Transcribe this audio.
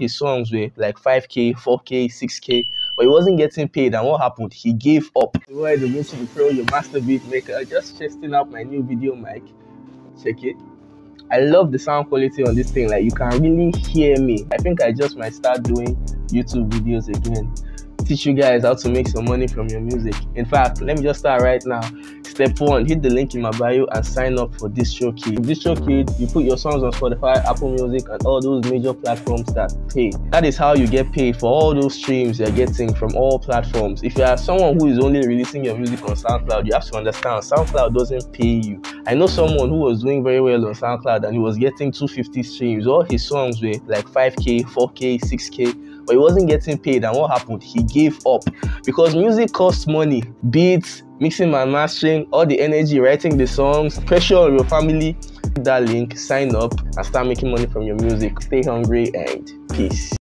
his songs were like 5k, 4k, 6k, but he wasn't getting paid. And what happened? He gave up. Why the Music Pro, your master beat maker, just testing out my new video mic. Check it. I love the sound quality on this thing. Like you can really hear me. I think I just might start doing YouTube videos again teach you guys how to make some money from your music. In fact, let me just start right now. Step one, hit the link in my bio and sign up for DistroKid. DistroKid, you put your songs on Spotify, Apple Music, and all those major platforms that pay. That is how you get paid for all those streams you're getting from all platforms. If you are someone who is only releasing your music on SoundCloud, you have to understand SoundCloud doesn't pay you. I know someone who was doing very well on SoundCloud and he was getting 250 streams. All his songs were like 5k, 4k, 6k but he wasn't getting paid. And what happened? He gave up because music costs money. Beats, mixing and mastering, all the energy, writing the songs, pressure on your family. That link, sign up and start making money from your music. Stay hungry and peace.